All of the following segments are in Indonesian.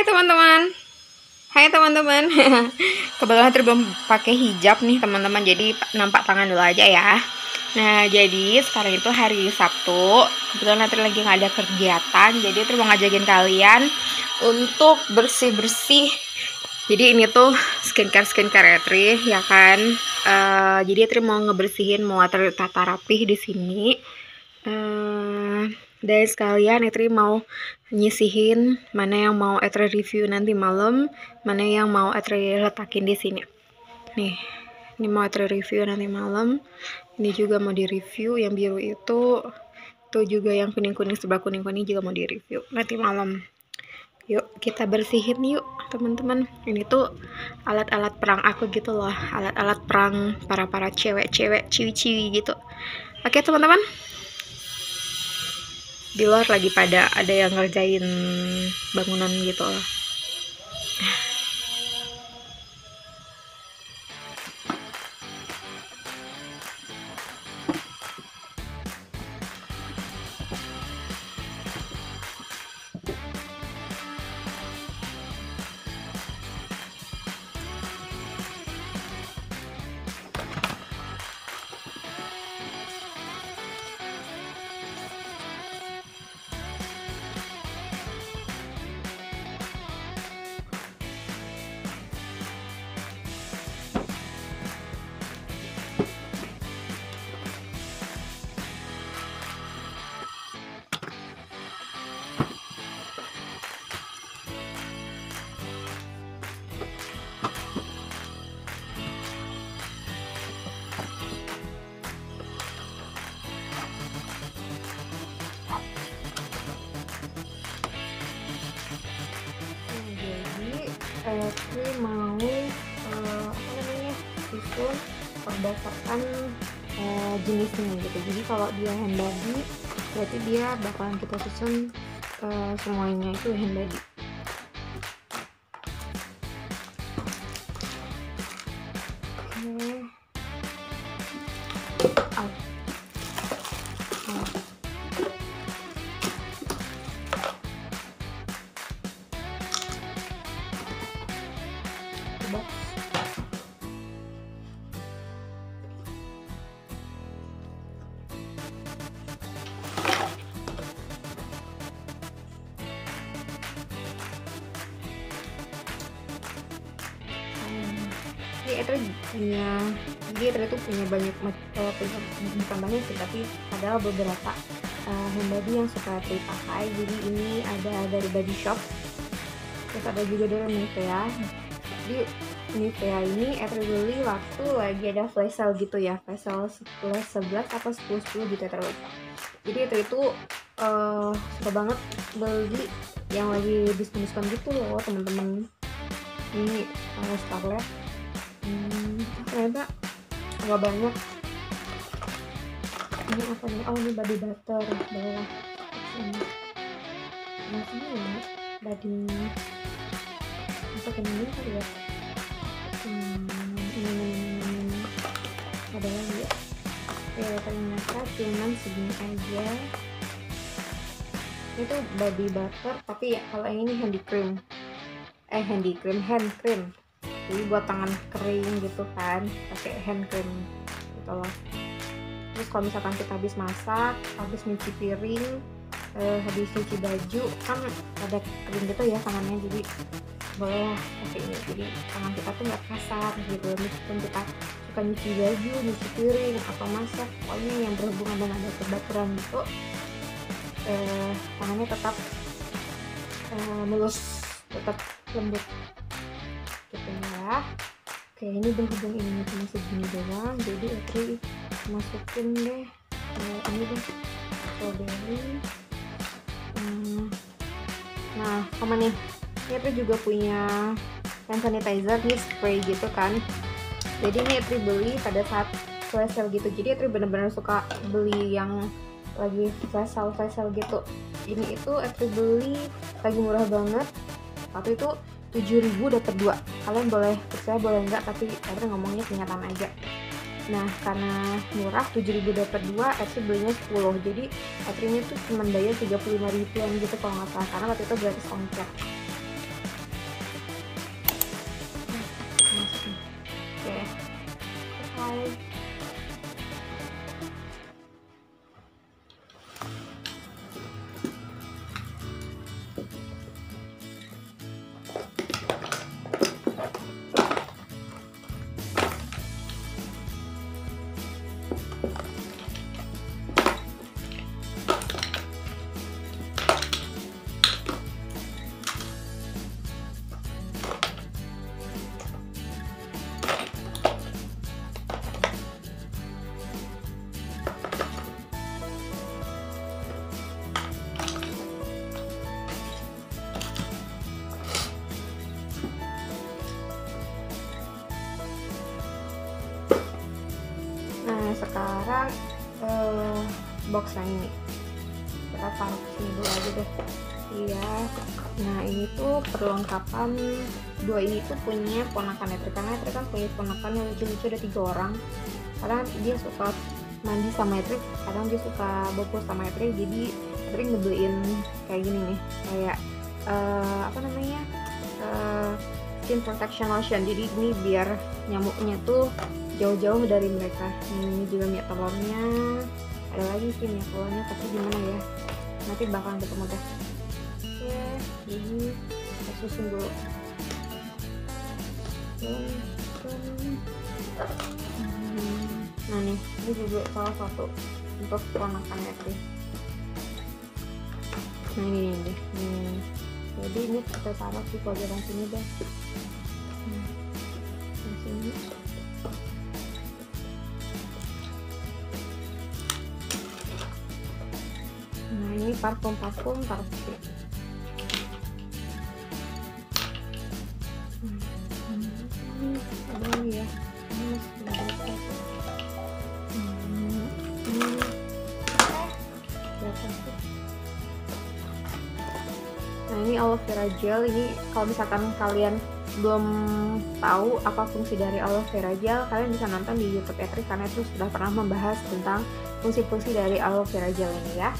Hai teman-teman. Hai teman-teman. Kebetulan Tri belum pakai hijab nih teman-teman. Jadi nampak tangan dulu aja ya. Nah, jadi sekarang itu hari Sabtu. Kebetulan Tri lagi nggak ada kegiatan. Jadi Tri mau ngajakin kalian untuk bersih-bersih. Jadi ini tuh skincare skincare ya ya kan. Uh, jadi Tri mau ngebersihin, mau tata rapih di sini. Uh, dan sekalian Etri mau nyisihin mana yang mau Etri review nanti malam, mana yang mau Etri letakin di sini. Nih, ini mau Etri review nanti malam. Ini juga mau di review yang biru itu. Tuh juga yang kuning-kuning sebelah kuning-kuning juga mau di review nanti malam. Yuk, kita bersihin yuk, teman-teman. Ini tuh alat-alat perang aku gitu loh, alat-alat perang para-para cewek-cewek, ciwi-ciwi gitu. Oke, teman-teman di luar lagi pada ada yang ngerjain bangunan gitu loh berdasarkan uh, jenisnya gitu. Jadi kalau dia handbody berarti dia bakalan kita susun uh, semuanya itu handbody. jadi shop. Terus ada juga dari Nivea. Jadi Nivea ini Etri beli waktu lagi ada flash sale gitu ya. Flash sale flash 11 atau 10 10 gitu ya lupa. Jadi itu itu uh, suka banget beli yang lagi diskon-diskon gitu loh teman-teman ini uh, Scarlett. Hmm, ternyata nggak banyak. Ini apa nih? Oh ini body butter. Bawah sini ya body masukin ini kali ya? Hmm, ini, ada lagi ya? Ya ternyata cuman segini aja. Itu body butter tapi ya kalau ini handy cream. Eh handy cream hand cream. Jadi buat tangan kering gitu kan pakai hand cream. Gitu loh. Terus kalau misalkan kita habis masak habis nyuci piring eh, habis cuci baju kan ada kering gitu ya tangannya jadi boleh pakai ini. Jadi tangan kita tuh nggak kasar gitu. Meskipun kita suka nyuci baju nyuci piring atau masak pokoknya yang berhubungan dengan ada kebakaran gitu eh, tangannya tetap eh, mulus tetap lembut. Gitu ya. Oke ini berhubung ini cuma segini doang jadi Etri masukin deh uh, ini deh strawberry hmm. nah sama nih. Ini Etri juga punya hand sanitizer nih spray gitu kan. Jadi ini Etri beli pada saat flash sale gitu. Jadi Etri bener-bener suka beli yang lagi flash sale gitu. Ini itu Etri beli lagi murah banget. Waktu itu 7000 dapat dua. Kalian boleh percaya boleh enggak? Tapi Catherine ngomongnya kenyataan aja nah karena murah 7000 dapat dua Etsy belinya 10 jadi Catherine itu cuma bayar 35 ribuan gitu kalau nggak salah. Karena waktu itu gratis ongkir box yang ini kita taruh sini dulu aja deh. Iya. Nah ini tuh perlengkapan dua ini tuh punya ponakan Etri karena Etri kan punya ponakan yang lucu-lucu ada tiga orang. Karena dia suka mandi sama Etri kadang dia suka bobo sama Etri jadi Etri ngebeliin kayak gini nih. Kayak uh, apa namanya? Uh, skin protection lotion. Jadi ini biar nyamuknya tuh jauh-jauh dari mereka. Ini juga minyak telurnya ada lagi sih minyak telurnya tapi gimana ya? Nanti bakalan ketemu deh. Oke jadi kita susun dulu. Nah nih ini juga salah satu untuk ponakan Etri nah ini nih nih jadi ini kita taruh di pojokan sini deh. Hmm. sini parfum parfum sini hmm. ya Nah ini aloe vera gel ini kalau misalkan kalian belum tahu apa fungsi dari aloe vera gel, kalian bisa nonton di YouTube Etri karena itu sudah pernah membahas tentang fungsi-fungsi dari aloe vera gel ini ya.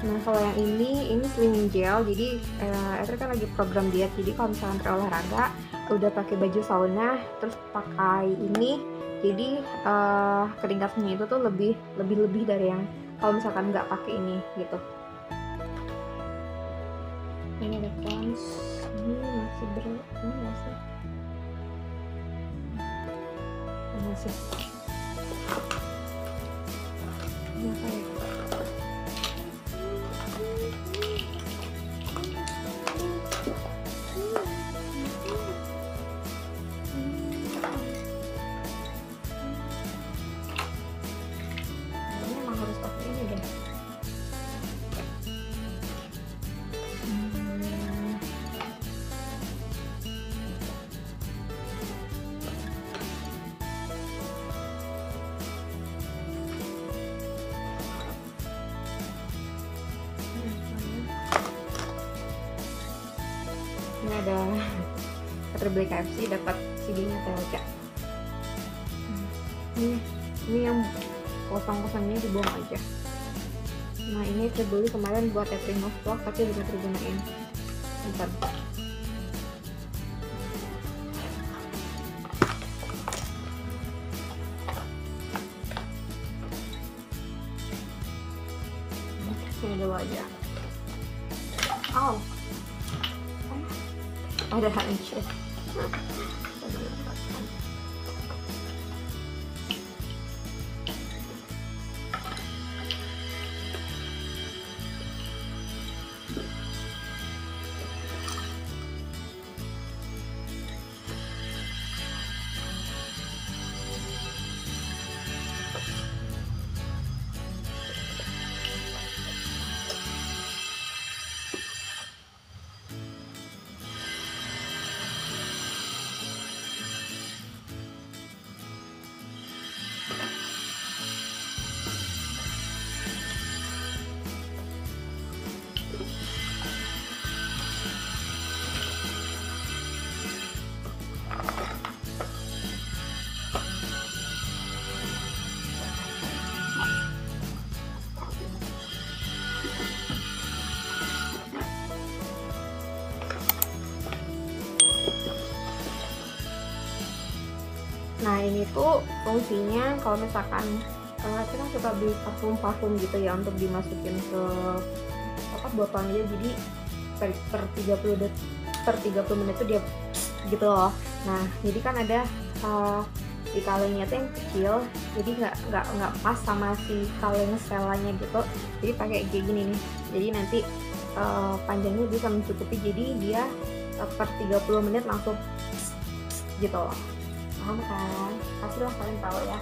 Nah kalau yang ini ini slimming gel, jadi eh, Etri kan lagi program diet, jadi kalau misalkan olahraga udah pakai baju sauna, terus pakai ini, jadi eh, keringatnya itu tuh lebih lebih lebih dari yang kalau misalkan nggak pakai ini gitu. Ini ada pons ini masih ber ini masih. Masih. Ini ya KFC dapat CD-nya Telca ini ini yang kosong-kosongnya dibuang aja. Nah ini terbeli kemarin buat taping of tapi belum tergunain. Bentar. Ini dulu aja. Oh. Ada hancur Okay. Tuh fungsinya kalau misalkan uh, kita suka beli parfum-parfum gitu ya untuk dimasukin ke apa botolnya jadi per, per 30 det per 30 menit tuh dia gitu loh. Nah jadi kan ada uh, si kalengnya tuh yang kecil jadi nggak nggak nggak pas sama si kaleng selanya gitu. Jadi pakai kayak gini nih. Jadi nanti uh, panjangnya bisa mencukupi. Jadi dia uh, per 30 menit langsung gitu loh paham kan? Pastilah kalian tahu ya.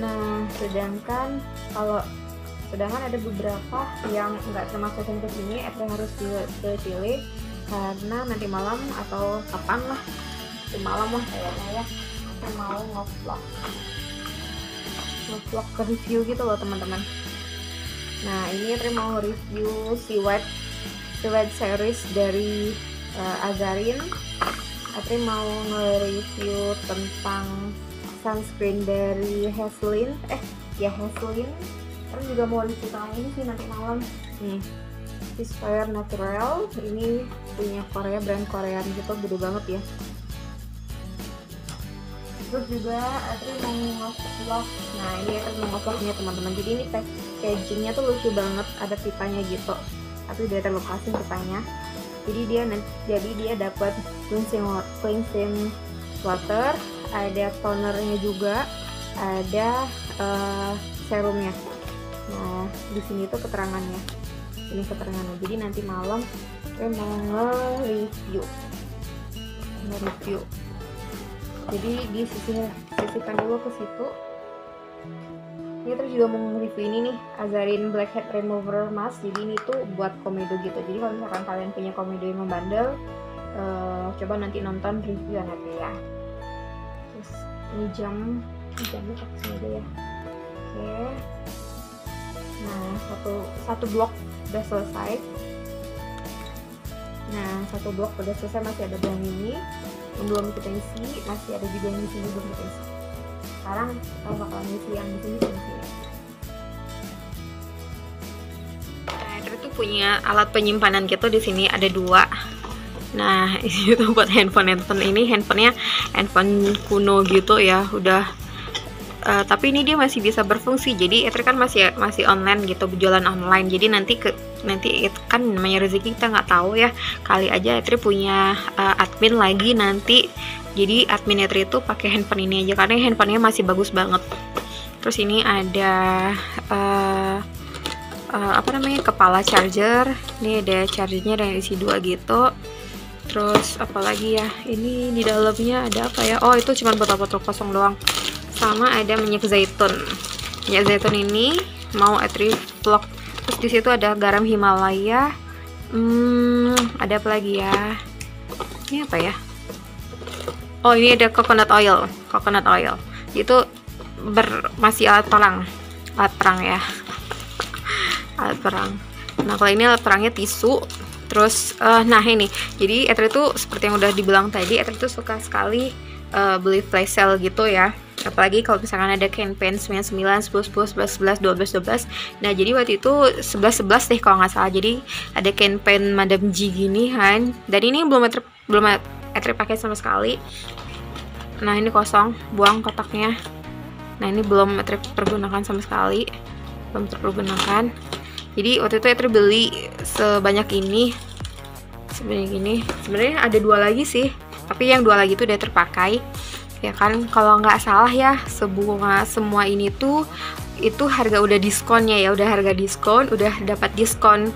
Nah sedangkan kalau sedangkan ada beberapa yang nggak termasuk untuk ini Apple harus pilih karena nanti malam atau kapan lah. Di malam lah kayaknya ya. Saya mau ngevlog. Ngevlog ke review gitu loh teman-teman. Nah ini saya mau review si white si series dari uh, Azarin Atri mau nge-review tentang sunscreen dari Hazelin. Eh ya Hazelin. Atri juga mau review tentang ini sih nanti malam. Nih Fire Natural. Ini punya Korea brand Korean gitu gede banget ya. Terus juga Atri mau ngevlog. Nah ini Atri mau ngevlognya teman-teman. Jadi ini packagingnya tuh lucu banget. Ada pipanya gitu. Tapi udah terlepasin pipanya jadi dia jadi dia dapat cleansing cleansing water ada tonernya juga ada uh, serumnya. Nah di sini tuh keterangannya. Ini keterangannya. Jadi nanti malam saya mau nge-review. Nge-review. Jadi di sisi sisihkan dulu ke situ ini terus juga mau review ini nih Azarin Blackhead Remover Mask. Jadi ini tuh buat komedo gitu. Jadi kalau misalkan kalian punya komedo yang membandel uh, coba nanti nonton review nanti ya. Terus ini jam ini jamnya pakai sini ya oke. Nah satu satu blok udah selesai. Nah satu blok udah selesai masih ada yang ini. Yang belum kita isi masih ada juga yang di sini belum kita isi sekarang kita bakalan isi yang di sini sini nah itu tuh punya alat penyimpanan gitu di sini ada dua. Nah itu buat handphone handphone ini handphonenya handphone kuno gitu ya udah. Uh, tapi ini dia masih bisa berfungsi jadi Etri kan masih masih online gitu berjualan online. Jadi nanti ke nanti itu kan namanya rezeki kita nggak tahu ya. Kali aja Etri punya uh, admin lagi nanti jadi admin Etri itu pakai handphone ini aja karena handphonenya masih bagus banget. Terus ini ada uh, uh, apa namanya kepala charger. Ini ada chargernya dan isi dua gitu. Terus apalagi ya ini di dalamnya ada apa ya? Oh itu cuma botol-botol kosong doang. Sama ada minyak zaitun. Minyak zaitun ini mau Etri vlog terus di situ ada garam Himalaya. Hmm, ada apa lagi ya? Ini apa ya oh ini ada coconut oil. Coconut oil. Itu ber, masih alat perang. Alat perang ya. Alat perang. Nah kalau ini alat perangnya tisu. Terus uh, nah ini. Jadi Etri itu seperti yang udah dibilang tadi Etri itu suka sekali uh, beli flash sale gitu ya. Apalagi kalau misalkan ada campaign 99, 10, 10, 11, 11, 12, 12 nah jadi waktu itu 11, 11 deh kalau nggak salah. Jadi ada campaign Madam G gini kan. Dan ini belum belum etre pakai sama sekali. Nah ini kosong buang kotaknya. Nah ini belum etre pergunakan sama sekali. Belum terpergunakan jadi waktu itu etre beli sebanyak ini. Sebanyak ini. Sebenarnya ada dua lagi sih tapi yang dua lagi itu udah terpakai. Ya kan kalau nggak salah ya sebuah semua ini tuh itu harga udah diskonnya ya udah harga diskon udah dapat diskon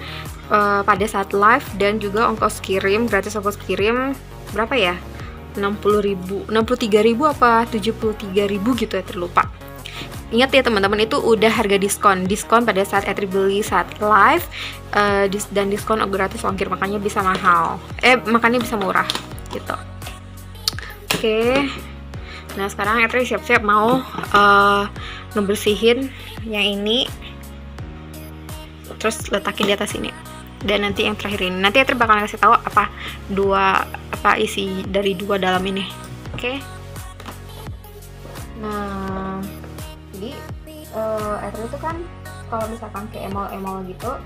uh, pada saat live dan juga ongkos kirim gratis ongkos kirim berapa ya? 60.000 63.000 apa 73.000 gitu ya terlupa. Ingat ya teman-teman itu udah harga diskon. Diskon pada saat Etri beli saat live uh, Dan diskon gratis ongkir makanya bisa mahal. Eh makanya bisa murah gitu. Oke. Okay. Nah sekarang Etri siap-siap mau uh, ngebersihin yang ini. Terus letakin di atas ini Dan nanti yang terakhir ini. Nanti Etri bakal kasih tahu apa dua apa isi dari dua dalam ini. Oke? Okay? Nah Jadi uh, Etri itu kan kalau misalkan ke emol-emol gitu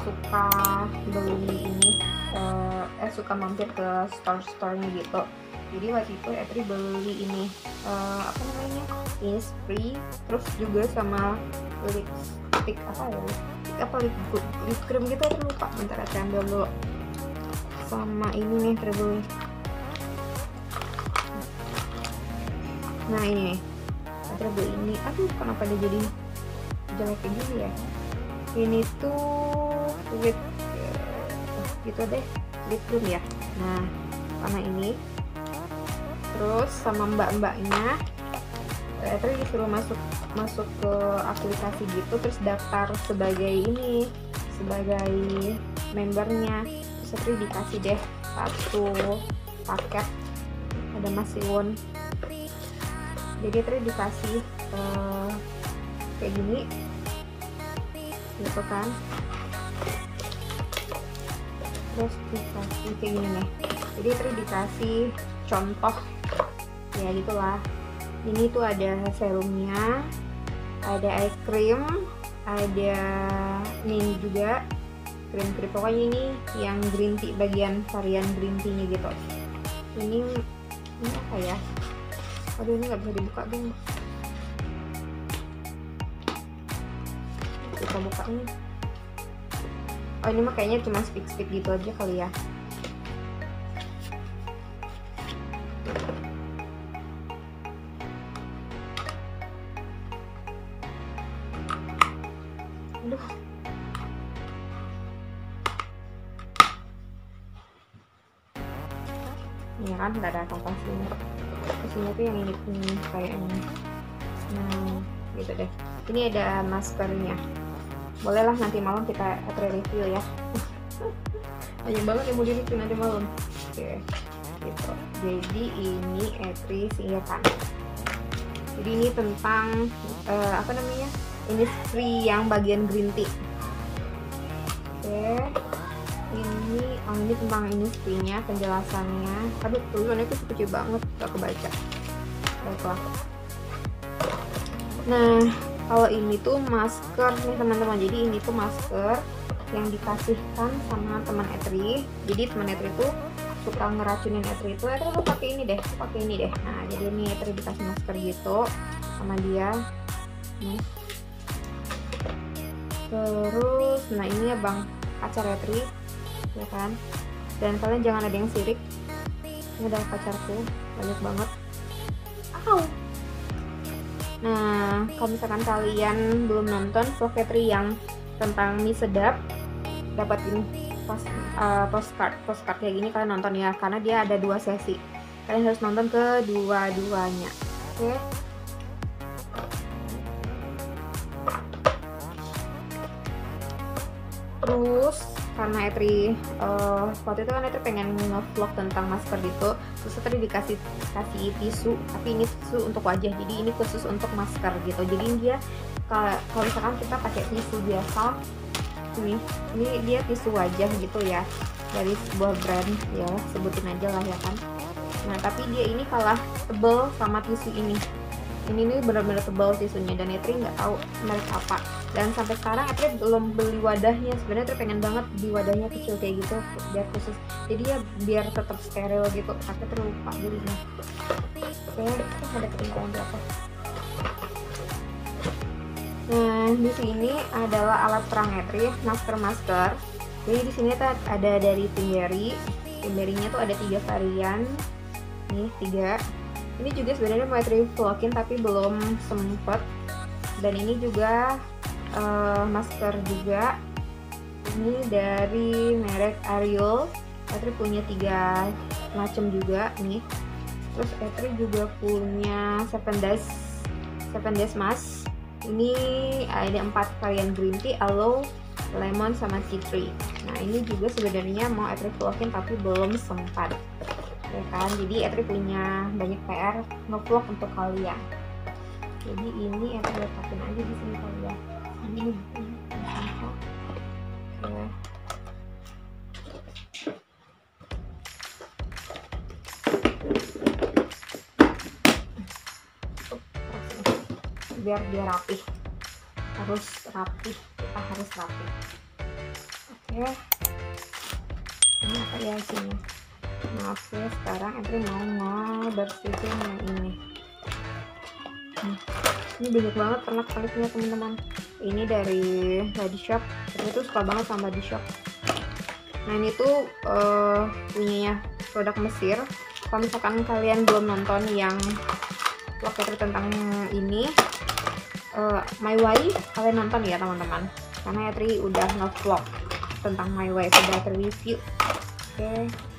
suka beli ini uh, eh suka mampir ke store-store-nya gitu. Jadi waktu itu Etri beli ini uh, apa namanya Innisfree terus juga sama lipstick apa ya lipstick apa lip, lip cream gitu aku lupa. Bentar Etri ambil dulu. Sama ini nih Etri beli nah ini nih. Etri beli ini. Aduh kenapa dia jadi jelek kayak gini ya? Ini tuh lip uh, gitu deh. Lip cream ya. Nah karena ini. Terus sama mbak-mbaknya terus disuruh masuk masuk ke aplikasi gitu terus daftar sebagai ini sebagai membernya. Terus dikasih deh satu paket. Ada masiwon jadi terus dikasih uh, kayak gini. Gitu kan. Terus dikasih kayak gini nih. Jadi terus dikasih contoh. Ya gitulah ini tuh ada serumnya ada es krim ada ini juga krim krim. Pokoknya ini yang green tea bagian varian green tea nya gitu. Ini ini apa ya? Aduh ini nggak bisa dibuka dong kita buka ini. Oh ini mah kayaknya cuma speak speak gitu aja kali ya ini ada maskernya bolehlah nanti malam kita review ya. Banyak banget yang mau di review nanti malam. Oke gitu. Jadi ini etri singkatan jadi ini tentang uh, apa namanya? Ini free yang bagian green tea. Oke. Ini oh ini tentang ini nya penjelasannya. Aduh tulisannya itu kecil banget gak kebaca. Baiklah. Nah kalau ini tuh masker nih teman-teman. Jadi ini tuh masker yang dikasihkan sama teman Etri. Jadi teman Etri tuh suka ngeracunin Etri itu Etri tuh pakai ini deh pakai ini deh. Nah jadi ini Etri dikasih masker gitu sama dia. Nih. Terus nah ini ya bang pacar Etri ya kan? Dan kalian jangan ada yang sirik. Ini adalah pacarku banyak banget. Au. Nah kalau misalkan kalian belum nonton vloggetri yang tentang mie sedap dapatin post, uh, postcard postcard kayak gini kalian nonton ya karena dia ada dua sesi kalian harus nonton kedua-duanya oke okay? terus karena Etri uh, waktu itu kan Etri pengen nge-vlog tentang masker gitu terus Etri dikasih kasih tisu tapi ini tisu untuk wajah jadi ini khusus untuk masker gitu. Jadi dia kalau misalkan kita pakai tisu biasa ini ini dia tisu wajah gitu ya dari sebuah brand ya sebutin aja lah ya kan. Nah tapi dia ini kalah tebel sama tisu ini ini nih benar-benar tebal tisunya dan Etri nggak tahu merek apa. Dan sampai sekarang Etri belum beli wadahnya. Sebenarnya Etri pengen banget di wadahnya kecil kayak gitu biar khusus. Jadi ya biar tetap steril gitu. Tapi terlupa belinya oke ada ketinggalan berapa? Nah di sini adalah alat perang Etri masker masker. Jadi di sini ada dari Timberi Timberinya tuh ada tiga varian. Nih tiga ini juga sebenarnya mau vlogin tapi belum sempet. Dan ini juga uh, masker juga. Ini dari merek Ariel. Etri punya tiga macam juga nih. Terus Etri juga punya Seven Days Seven Days Mask. Ini ada empat varian green tea, aloe, lemon sama citri. Nah ini juga sebenarnya mau Etri vlogin tapi belum sempat ya kan? Jadi Etri punya banyak PR ngevlog untuk kalian. Jadi ini Etri letakin aja di sini kali ya. Ini. Biar dia rapi. Harus rapi. Kita harus rapi. Oke. Ini apa ya isinya maaf ya sekarang Entri mau bersihin yang ini. Hmm. ini banyak banget pernak perniknya teman-teman. Ini dari body shop. Entri tuh suka banget sama body shop. Nah ini tuh uh, punyanya produk Mesir. Kalau misalkan kalian belum nonton yang vlog tentang ini uh, My Way kalian nonton ya teman-teman. Karena Etri udah nge-vlog tentang My Way sudah terreview oke. okay.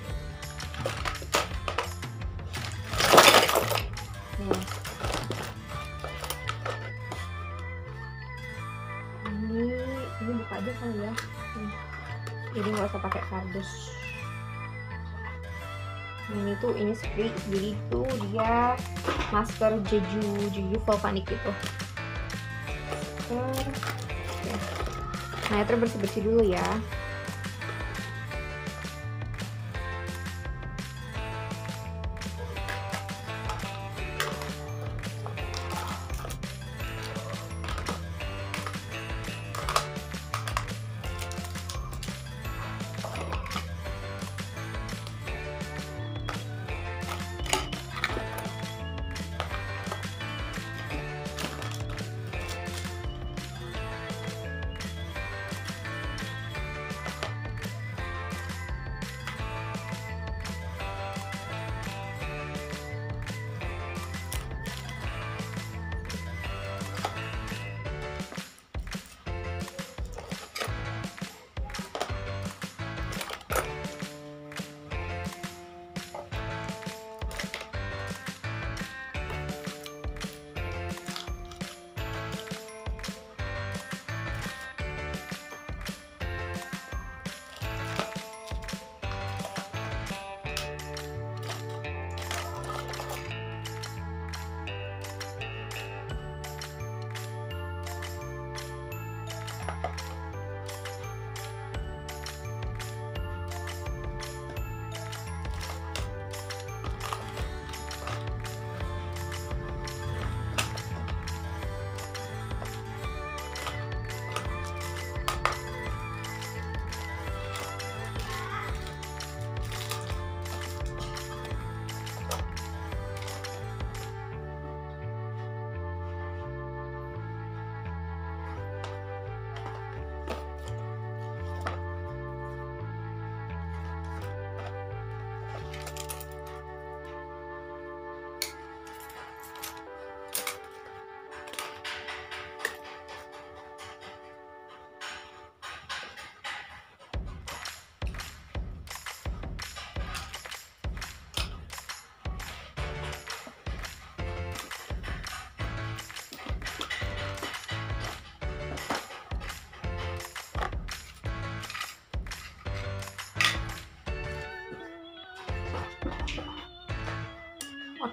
Ini buka aja kali ya. Hmm. jadi nggak usah pakai kardus. Ini tuh ini spray jadi tuh dia masker Jeju Jeju vulkanik gitu Oke. nah itu bersih bersih dulu ya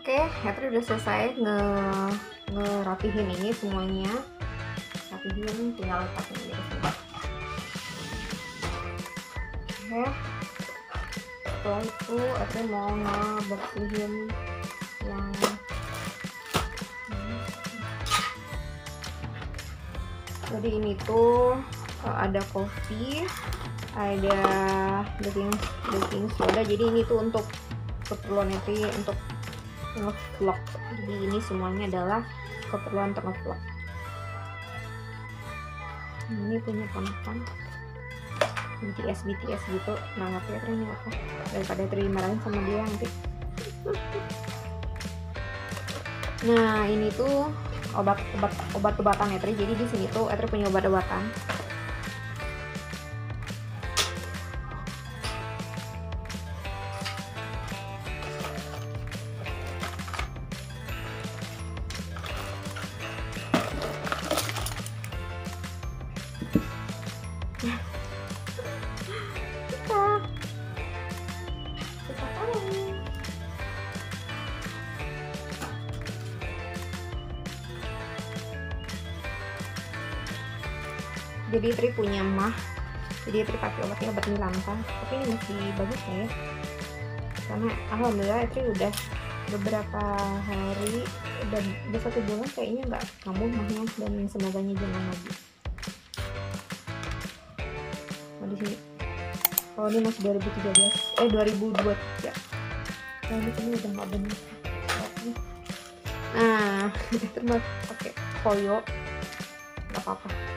Oke, Hetri udah selesai nge ngerapihin ini semuanya. Rapihin, tinggal lepasin di sini. Oke. Setelah itu, Hetri mau ngebersihin yang jadi ini tuh eh, ada kopi ada baking baking soda jadi ini tuh untuk keperluan itu untuk ngevlog. Jadi ini semuanya adalah keperluan untuk ngevlog ini punya ponakan BTS BTS gitu. Nah nggak tahu ini apa? Daripada terima lain sama dia nanti. Nah ini tuh obat obat obat obatan Etri. Jadi di sini tuh Etri punya obat obatan jadi Tri punya mah. Jadi Tri pakai obatnya obat milanta tapi ini masih bagus ya. Karena alhamdulillah Tri udah beberapa hari dan udah satu bulan kayaknya nggak kambuh mahnya. Dan semoganya jangan lagi. Oh di sini. Oh ini masih 2013 eh 2023 nah ini ini udah nggak bener. Nah mah pakai koyo nggak apa-apa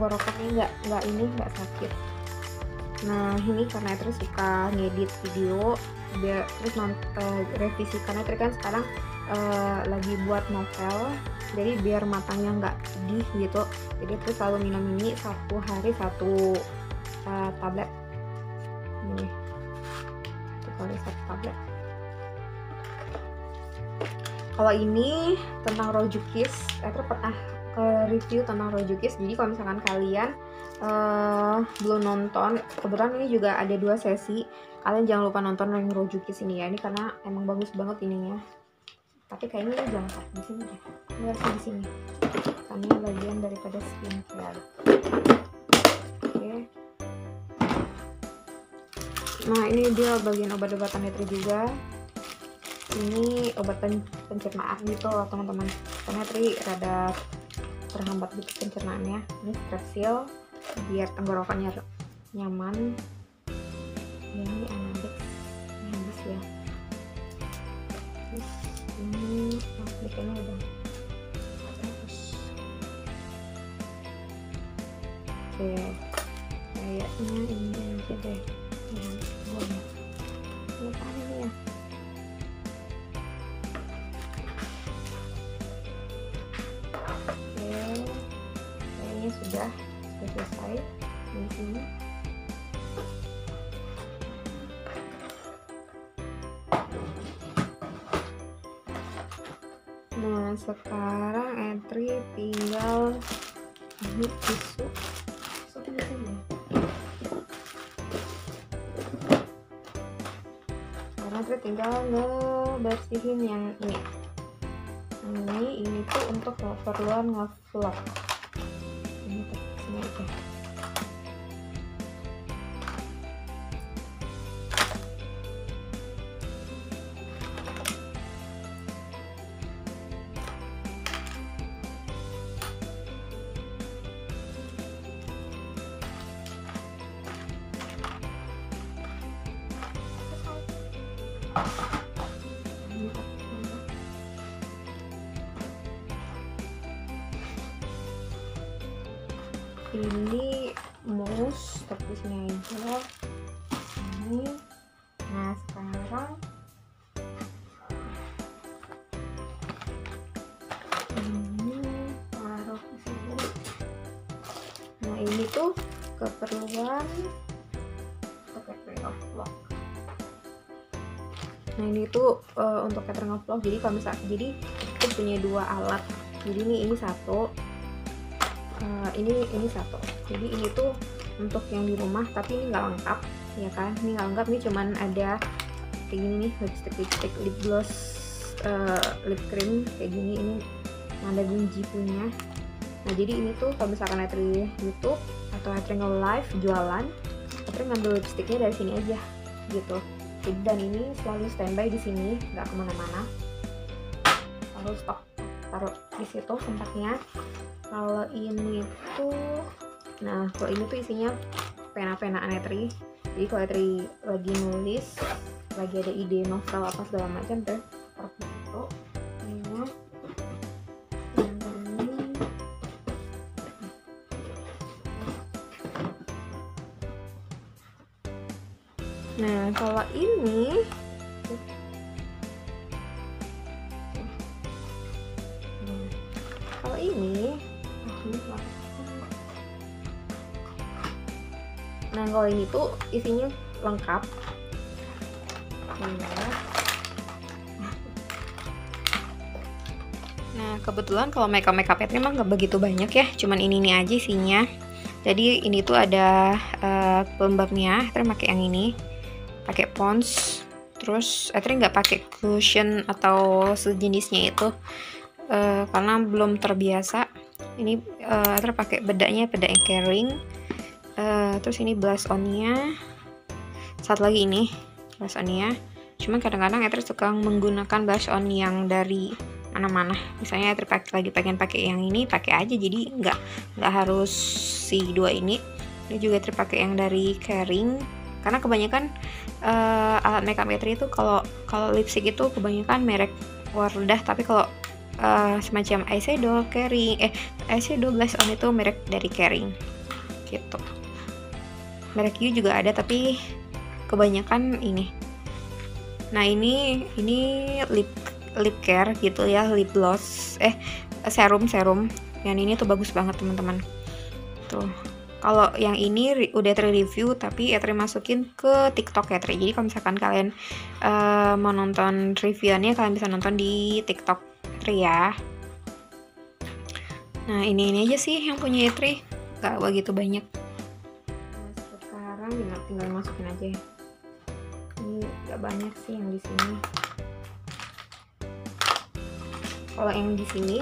tenggorokannya nggak nggak ini nggak sakit. Nah ini karena terus suka ngedit video biar terus nonton revisi. Karena terus kan sekarang uh, lagi buat novel jadi biar matangnya nggak pedih gitu. Jadi terus selalu minum ini satu hari satu uh, tablet. Ini. Satu kali satu tablet. Kalau ini tentang Rojukis Ether pernah ke review tentang Rojukis jadi kalau misalkan kalian uh, belum nonton kebetulan ini juga ada dua sesi kalian jangan lupa nonton yang Rojukis ini ya. Ini karena emang bagus banget ininya. Tapi kayaknya ini jangan di sini deh ini harus di sini. Karena bagian daripada skincare. Oke. Nah ini dia bagian obat-obatan netri juga. Ini obat pen pencernaan gitu teman-teman. Karena rada terhambat gitu pencernaannya ini strepsil biar tenggorokannya nyaman ya, ini anadex ini habis ya terus ini aplikasinya udah terus oke kayaknya ini aja deh yang buang lupa ini ya selesai. Di sini. Nah sekarang entry tinggal ini tisu. Di sini. Sekarang entry tinggal ngebersihin yang ini. Ini ini tuh untuk keperluan ngevlog ini tuh keperluan catering of vlog. Nah ini tuh uh, untuk catering of vlog jadi kalau misalnya jadi kita punya dua alat. Jadi ini ini satu uh, ini ini satu. Jadi ini tuh untuk yang di rumah tapi ini nggak lengkap ya kan? Ini nggak lengkap ini cuman ada kayak gini nih lipstick lipstick lip gloss uh, lip cream kayak gini. Ini ada Gunji punya nah jadi ini tuh kalau misalkan Etri YouTube atau Etri live jualan Etri ngambil lipsticknya dari sini aja gitu. Dan ini selalu standby di sini nggak ke mana-mana. Lalu stok taruh di situ tempatnya kalau ini tuh nah kalau ini tuh isinya pena-pena anetri jadi kalau Etri lagi nulis lagi ada ide novel apa segala macam tuh Nah, kalau ini kalau ini Nah, kalau ini tuh isinya lengkap. Nah, kebetulan kalau makeup makeup itu memang nggak begitu banyak ya, cuman ini nih aja isinya. Jadi ini tuh ada uh, pelembabnya, terus pakai yang ini pakai pons terus Etri nggak pakai cushion atau sejenisnya itu uh, karena belum terbiasa. Ini uh, Etri pakai bedaknya bedak yang kering uh, terus ini blush onnya. Satu lagi ini blush onnya. Cuma kadang-kadang Etri suka menggunakan blush on yang dari mana-mana. Misalnya Etri pakai lagi pengen pakai yang ini pakai aja. Jadi nggak nggak harus si dua ini. Ini juga Etri pakai yang dari kering. Karena kebanyakan uh, alat makeup itu kalau kalau lipstick itu kebanyakan merek Wardah tapi kalau uh, semacam eyeshadow Kering eh eyeshadow blush on itu merek dari Kering gitu. Merek U juga ada tapi kebanyakan ini. Nah ini ini lip lip care gitu ya lip gloss eh serum serum. Yang ini tuh bagus banget teman-teman. Tuh kalau yang ini udah review tapi Etri masukin ke TikTok ya Tri. Jadi kalau misalkan kalian uh, mau nonton reviewnya kalian bisa nonton di TikTok Etri ya. Nah ini ini aja sih yang punya Etri, gak begitu banyak. Sekarang tinggal masukin aja. Ini gak banyak sih yang di sini. Kalau yang di sini,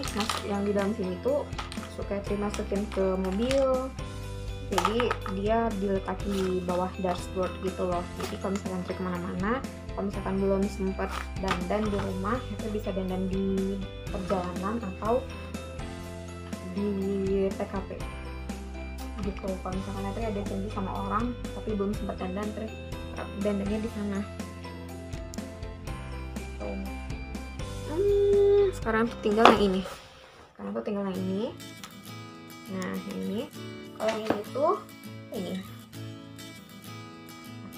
yang di dalam sini tuh suka Etri masukin ke mobil, jadi dia diletakin di bawah dashboard gitu loh. Jadi kalau misalkan trik ke mana-mana kalau misalkan belum sempat dandan di rumah itu bisa dandan di perjalanan atau di TKP gitu. Kalau misalkan nanti ada janji sama orang tapi belum sempat dandan trik dandannya di sana. Gitu. hmm, sekarang tinggal yang ini. Sekarang tuh tinggal yang ini. Nah ini kalau yang ini tuh ini.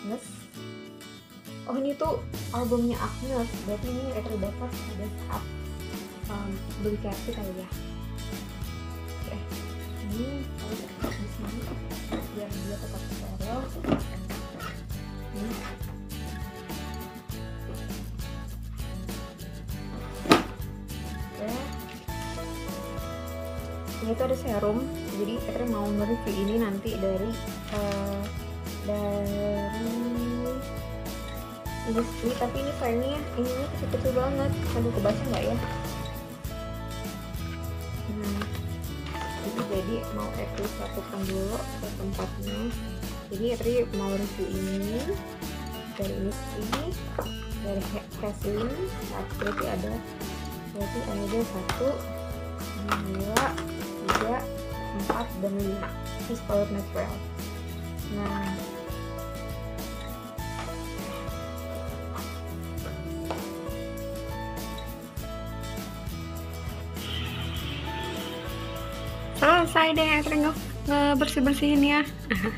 Agnes. Oh ini tuh albumnya Agnes. Berarti ini Retro Bapas ada saat um, beli versi kali ya? Oke. Ini kalau kita di sini biar dia tetap steril. Ini. Ini tuh ada serum jadi Catherine mau nge-review ini nanti dari uh, dari ini, ini tapi ini filenya ini kecil-kecil banget. Aduh kebaca nggak ya? Nah jadi jadi mau Etri satukan dulu ke tempatnya. Jadi Etri mau review ini. Dari ini dari Haslin berarti ada. Berarti ada satu dua tiga 4 dan 5 ini color natural. Nah. Selesai deh sering ngebersih bersihin ya.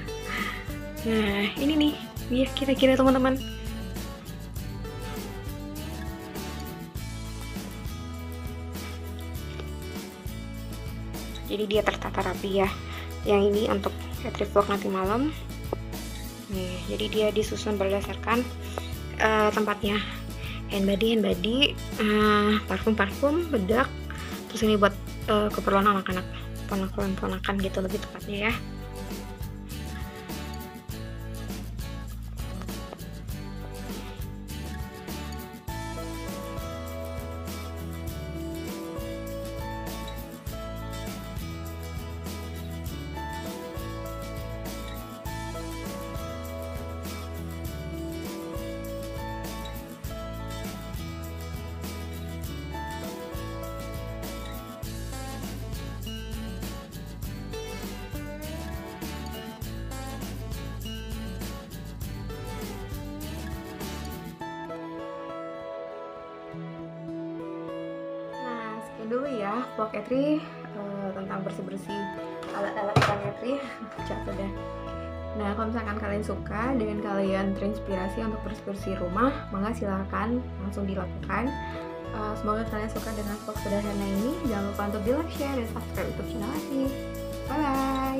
Nah ini nih. Ya kira-kira teman-teman jadi dia tertata rapi ya. Yang ini untuk retrieve vlog nanti malam. Nih jadi dia disusun berdasarkan uh, tempatnya. Hand body hand body uh, parfum parfum bedak terus ini buat uh, keperluan anak-anak. Ponakan ponakan gitu lebih tepatnya ya dulu ya vlog Etri uh, tentang bersih-bersih alat-alat Etri capek deh Nah, kalau misalkan kalian suka dengan kalian terinspirasi untuk bersih-bersih rumah, maka silahkan langsung dilakukan. Uh, semoga kalian suka dengan vlog sederhana ini. Jangan lupa untuk di like, share, dan subscribe YouTube channel ini. Bye-bye!